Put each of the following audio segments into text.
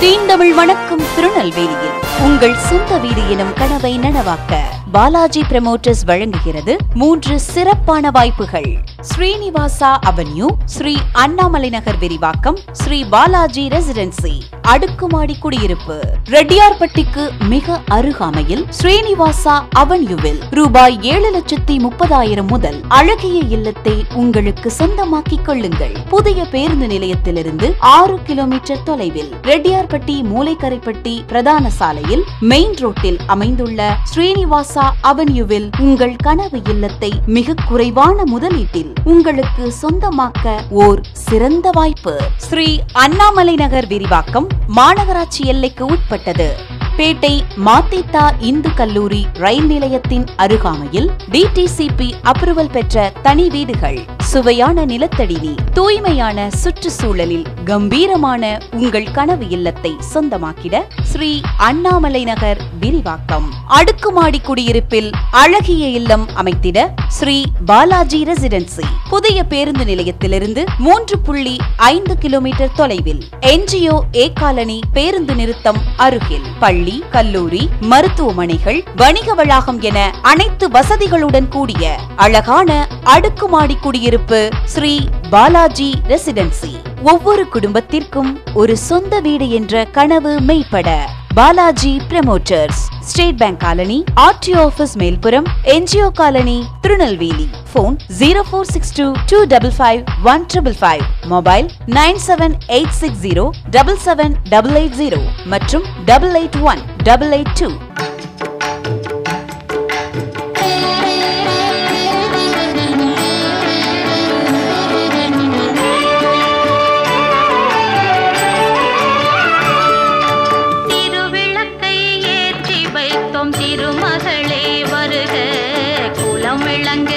தீண்டமிழ் வணக்கம் திருநெல்வேலியில். உங்கள் சொந்த வீடு எனும் கனவை நனவாக்க பாலாஜி பிரமோட்டர்ஸ் வழங்குகிறது மூன்று சிறப்பான வாய்ப்புகள். ஸ்ரீனிவாசா அவென்யூ ஸ்ரீ அண்ணாமலை நகர் விரிவாக்கம் ஸ்ரீ பாலாஜி ரெசிடென்சி அடுக்குமாடி குடியிருப்பு. ரெட்டியார்பட்டிக்கு மிக அருகாமையில் ஸ்ரீனிவாசா அவென்யூவில் ரூபாய் ஏழு லட்சத்தி முப்பதாயிரம் முதல் அழகிய இல்லத்தை உங்களுக்கு சொந்தமாக்கிக் கொள்ளுங்கள். புதிய பேருந்து நிலையத்திலிருந்து ஆறு கிலோமீட்டர் தொலைவில் ரெட்டியார் ரெட்டியார்பட்டி மூளைக்கரைப்பட்டி பிரதான சாலையில் மெயின் ரோட்டில் அமைந்துள்ள ஸ்ரீனிவாசா அவென்யூவில் உங்கள் கனவு இல்லத்தை மிக குறைவான முதலீட்டில் உங்களுக்கு சொந்தமாக்க ஓர் சிறந்த வாய்ப்பு. ஸ்ரீ அண்ணாமலை நகர் விரிவாக்கம் மாநகராட்சி எல்லைக்கு உட்பட்டது. பேட்டை மாத்தித்தா இந்து கல்லூரி ரயில் நிலையத்தின் அருகாமையில் டிடிசிபி அப்ரூவல் பெற்ற தனி வீடுகள். சுவையான நிலத்தடி நீர் தூய்மையான சுற்றுச்சூழலில் கம்பீரமான உங்கள் கனவு இல்லத்தை சொந்தமாக்கிட ஸ்ரீ அண்ணாமலை நகர் விரிவாக்கம். அடுக்குமாடி குடியிருப்பில் அழகிய இல்லம் அமைத்திட ஸ்ரீ பாலாஜி ரெசிடென்சி. புதிய பேருந்து நிலையத்திலிருந்து மூன்று புள்ளி ஐந்து கிலோமீட்டர் தொலைவில் என்ஜிஓ ஏ காலனி பேருந்து நிறுத்தம் அருகில் பள்ளி கல்லூரி மருத்துவமனைகள் வணிக வளாகம் என அனைத்து வசதிகளுடன் கூடிய அழகான அடுக்குமாடி குடியிருப்பு ஸ்ரீ பாலாஜி ரெசிடென்சி. ஒவ்வொரு குடும்பத்திற்கும் ஒரு சொந்த வீடு என்ற கனவு மெய்ப்பட. Balaji promoters state bank colony RTO office மேல்புறம் NGO colony Tirunelveli. Phone zero four six two two double five one triple five. Mobile nine seven eight six zero double seven double eight zero. மற்றும் double eight one double eight two. தமிழங்க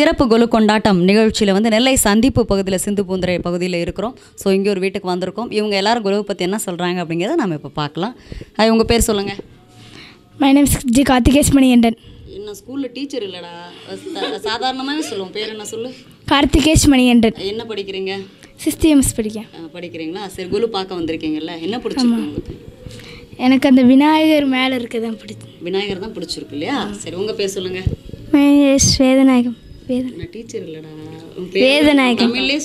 சிறப்பு கொலு கொண்டாட்டம் நிகழ்ச்சியில் வந்து நெல்லை சந்திப்பு பகுதியில் சிந்து பூந்துரை பகுதியில் இருக்கிறோம். So இங்கே ஒரு வீட்டுக்கு வந்திருக்கோம். இவங்க எல்லாரும் குருவை பற்றி என்ன சொல்கிறாங்க அப்படிங்கிறத நம்ம இப்போ பார்க்கலாம். அது உங்கள் பேர் சொல்லுங்கள் my name G Karthikesh Manikandan என்ன ஸ்கூலில் டீச்சர் இல்லைடா. சாதாரணமாகவே சொல்லுவோம். பேர் என்ன சொல்லு? கார்த்திகேஷ் மணிகண்டன் என்ன படிக்கிறீங்க? சிக்ஸ்த் எம்எஸ் படிக்கேன் அஹ், படிக்கிறீங்களா? சரி குரு பார்க்க வந்திருக்கீங்கல்ல. என்ன பிடிச்சிருக்கு எனக்கு அந்த விநாயகர் மேலே இருக்கதான் பிடிக்கும். விநாயகர் தான் பிடிச்சிருக்கு இல்லையா? சரி உங்கள் பேர் சொல்லுங்கள் மை டீச்சர் இல்லைடா. வேதநாயகம். தமிழ்லேயே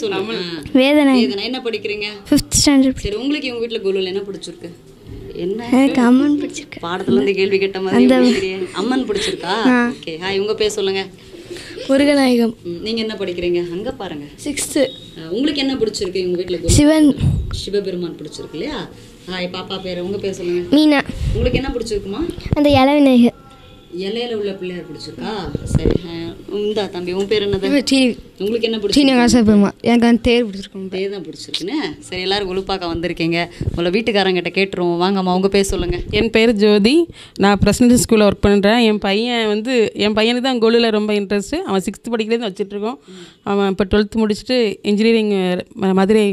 வேதநாயகம் என்ன படிக்கிறீங்க? ஃபிஃப்த் ஸ்டாண்டர்ட் சரி உங்களுக்கு இவங்க வீட்டில் குருவில் என்ன பிடிச்சிருக்கு? என்ன? எனக்கு அம்மன் பிடிச்சிருக்கு. பாடத்துல இருந்து கேள்வி கேட்ட மாதிரி. அம்மன் பிடிச்சிருக்கா? ஓகே ஹாய் உங்க பேர் சொல்லுங்க. முருகநாயகம். நீங்க என்ன படிக்கிறீங்க? அங்க பாருங்க. சிக்ஸ்த்து உங்களுக்கு என்ன பிடிச்சிருக்கு உங்க வீட்ல குரு? சிவன். சிவபெருமான் பிடிச்சிருக்கு இல்லையா? ஹாய் பாப்பா பேர் உங்க பேர் சொல்லுங்க. மீனா. உங்களுக்கு என்ன பிடிச்சிருக்குமா? அந்த இல விநாயகர் இலையில உள்ள பிள்ளையார் பிடிச்சிருக்கா? சரி இந்தா தம்பி உன் பேர் என்னது? உங்களுக்கு என்ன பிடிச்சிருக்கு? சீனிவாச எனக்கு அந்த தேர் பிடிச்சிருக்கும். பேர் தான் பிடிச்சிருக்குன்னு? சரி எல்லாரும் குழுப்பாக்க வந்திருக்கீங்க. உங்களை வீட்டுக்காரங்கிட்ட கேட்டுருவோம். வாங்கம்மா உங்க பேர் சொல்லுங்க. என் பேர் ஜோதி. நான் பிரசிடென்ட் ஸ்கூலில் ஒர்க் பண்ணுறேன் என் பையன் வந்து என் பையனுக்கு தான் கோலில் ரொம்ப இன்ட்ரெஸ்ட்டு அவன் சிக்ஸ்த்து படிக்கிறதுலேருந்து வச்சுட்ருக்கோம் அவன் இப்போ டுவெல்த்து முடிச்சுட்டு இன்ஜினியரிங் மதுரை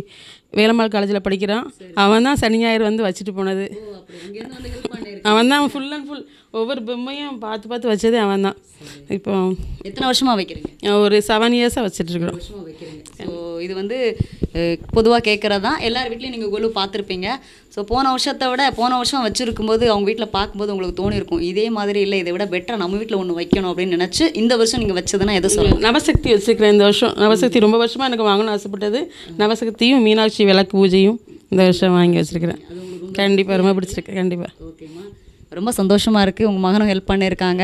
வேலம்மாள் காலேஜில் படிக்கிறான் அவன் தான் சனி ஞாயிறு வந்து வச்சுட்டு போனது. அவன் தான் ஃபுல் அண்ட் ஃபுல் ஒவ்வொரு பொம்மையும் பார்த்து பார்த்து வச்சதே அவன் தான் இப்போ எத்தனை வருஷமா வைக்கிறீங்க? ஒரு செவன் இயர்ஸாக வைக்கிறீங்க. ஸோ இது வந்து பொதுவாக கேட்குறது தான் எல்லார் வீட்லேயும் நீங்கள் கொலு பார்த்துருப்பீங்க. ஸோ போன வருஷத்தை விட போன வருஷம் வச்சுருக்கும்போது அவங்க வீட்டில் பார்க்கும்போது உங்களுக்கு தோணிருக்கும் இதே மாதிரி இல்லை இதை விட பெட்டராக நம்ம வீட்டில் ஒன்று வைக்கணும் அப்படின்னு நினச்சி இந்த வருஷம் நீங்கள் வச்சதுன்னா எதை சொல்லலாம் நவசக்தி வச்சுருக்கிறேன் இந்த வருஷம். நவசக்தி ரொம்ப வருஷமாக எனக்கு வாங்கணும்னு ஆசைப்பட்டது. நவசக்தியும் மீனாட்சி விளக்கு பூஜையும் இந்த வருஷம் வாங்கி வச்சுருக்கிறேன். கண்டிப்பாக ரொம்ப பிடிச்சிருக்கு. கண்டிப்பாக ஓகேம்மா. ரொம்ப சந்தோஷமாக இருக்குது உங்கள் மகனும் ஹெல்ப் பண்ணியிருக்காங்க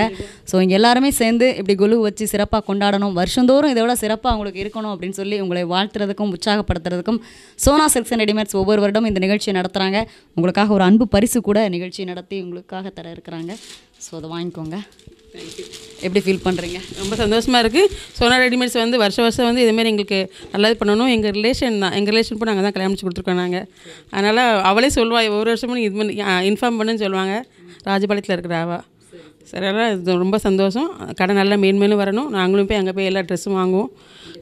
ஸோ இங்கே எல்லாருமே சேர்ந்து இப்படி குழு வச்சு சிறப்பாக கொண்டாடணும். வருஷந்தோறும் இதை விட சிறப்பாக அவங்களுக்கு இருக்கணும் அப்படின்னு சொல்லி உங்களை வாழ்த்துறதுக்கும் உற்சாகப்படுத்துறதுக்கும் சோனா சில்க்ஸ் அண்ட் ரெடிமேட்ஸ் ஒவ்வொரு வருடம் இந்த நிகழ்ச்சியை நடத்துகிறாங்க உங்களுக்காக ஒரு அன்பு பரிசு கூட நிகழ்ச்சி நடத்தி உங்களுக்காக தர இருக்கிறாங்க. ஸோ அதை வாங்கிக்கோங்க. எப்படி ஃபீல் பண்ணுறீங்க ரொம்ப சந்தோஷமாக இருக்குது சோனா ரெடிமேட்ஸ் வந்து வருஷம் வருஷம் வந்து இதுமாரி எங்களுக்கு நல்லது பண்ணணும். எங்கள் ரிலேஷன் தான் எங்கள் ரிலேஷன் கூட நாங்கள் தான் கல்யாணம் முடிச்சு கொடுத்துருக்கோம் நாங்கள் அதனால் அவளே சொல்லுவா ஒவ்வொரு வருஷமும் இது பண்ணி இன்ஃபார்ம் பண்ணுன்னு சொல்லுவாங்க. ராஜபாளையத்தில் இருக்கிற அவா. சரி அதனால் இது ரொம்ப சந்தோஷம். கடை நல்லா மேன்மேலும் வரணும். நாங்களும் போய் அங்கே போய் எல்லா ட்ரெஸ்ஸும் வாங்குவோம்.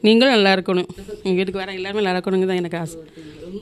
நீங்களும் நல்லா இருக்கணும். எங்கள் வீட்டுக்கு வர எல்லாருமே நல்லா இருக்கணுங்க தான் எனக்கு ஆசை.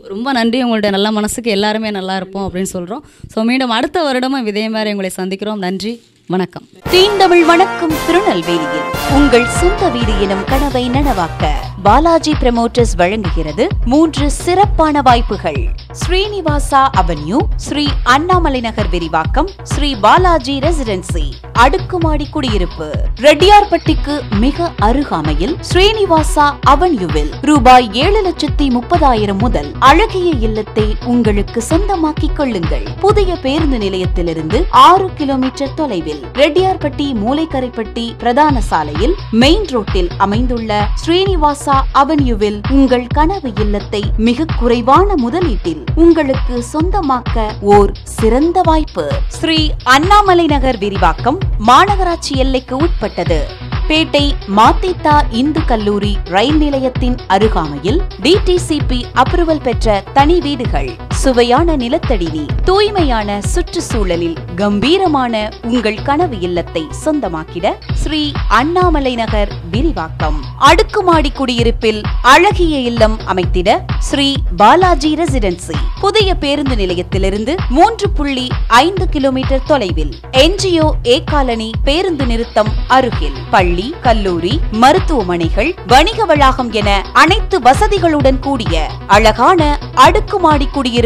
ரொம்ப- நன்றி. உங்களுடைய நல்ல மனசுக்கு எல்லாருமே நல்லா இருப்போம் அப்படின்னு சொல்கிறோம் ஸோ மீண்டும் அடுத்த வருடமும் இதே மாதிரி உங்களை சந்திக்கிறோம். நன்றி. வணக்கம். தீண்டமிழ் வணக்கம் திருநெல்வேலியில். உங்கள் சொந்த வீடு எனும் கனவை நனவாக்க பாலாஜி பிரமோட்டர்ஸ் வழங்குகிறது மூன்று சிறப்பான வாய்ப்புகள். ஸ்ரீனிவாசா அவென்யூ ஸ்ரீ அண்ணாமலை நகர் விரிவாக்கம் ஸ்ரீ பாலாஜி ரெசிடென்சி அடுக்குமாடி குடியிருப்பு. ரெட்டியார்பட்டிக்கு மிக அருகாமையில் ஸ்ரீனிவாசா அவென்யூவில் ரூபாய் ஏழு லட்சத்தி முப்பதாயிரம் முதல் அழகிய இல்லத்தை உங்களுக்கு சொந்தமாக்கிக் கொள்ளுங்கள். புதிய பேருந்து நிலையத்திலிருந்து ஆறு கிலோமீட்டர் தொலைவில் ரெட்டியார்பட்டி மூளைக்கரைப்பட்டி பிரதான சாலையில் மெயின் ரோட்டில் அமைந்துள்ள ஸ்ரீனிவாச அவென்யூவில் உங்கள் கனவு இல்லத்தை மிக குறைவான முதலீட்டில் உங்களுக்கு சொந்தமாக்க ஓர் சிறந்த வாய்ப்பு. ஸ்ரீ அண்ணாமலை நகர் விரிவாக்கம் மாநகராட்சி எல்லைக்கு உட்பட்டது. பேட்டை மாத்தித்தா இந்து கல்லூரி ரயில் நிலையத்தின் அருகாமையில் டிடிசிபி அப்ரூவல் பெற்ற தனி வீடுகள். சுவையான நிலத்தடி நீர் தூய்மையான சுற்றுச்சூழலில் கம்பீரமான உங்கள் கனவு இல்லத்தை சொந்தமாக்கிட ஸ்ரீ அண்ணாமலை நகர் விரிவாக்கம். அடுக்குமாடி குடியிருப்பில் அழகிய இல்லம் அமைத்திட ஸ்ரீ பாலாஜி ரெசிடென்சி. புதிய பேருந்து நிலையத்திலிருந்து மூன்று புள்ளி ஐந்து கிலோமீட்டர் தொலைவில் என்ஜிஓ ஏ காலனி பேருந்து நிறுத்தம் அருகில். பள்ளி கல்லூரி மருத்துவமனைகள் வணிக வளாகம் என அனைத்து வசதிகளுடன் கூடிய அழகான அடுக்குமாடி குடியிருப்பு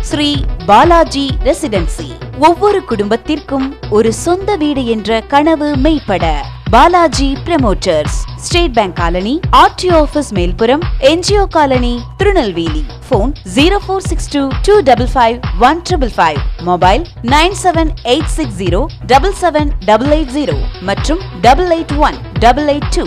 ஸ்ரீ பாலாஜி ரெசிடென்சி. ஒவ்வொரு குடும்பத்திற்கும் ஒரு சொந்த வீடு என்ற கனவு மெய்ப்பட. Balaji promoters state bank colony RTO office மேல்புறம் NGO colony Tirunelveli. Phone zero four six two two double five one triple five. Mobile nine seven eight six zero double seven double eight zero. மற்றும் double eight one double eight two.